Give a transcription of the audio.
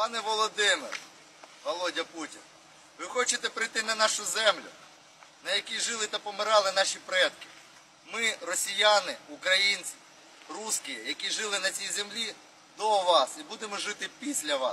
Пане Володимир, Володя Путін, ви хочете прийти на нашу землю, на якій жили та помирали наші предки. Ми, росіяни, українці, русські, які жили на цій землі до вас і будемо жити після вас.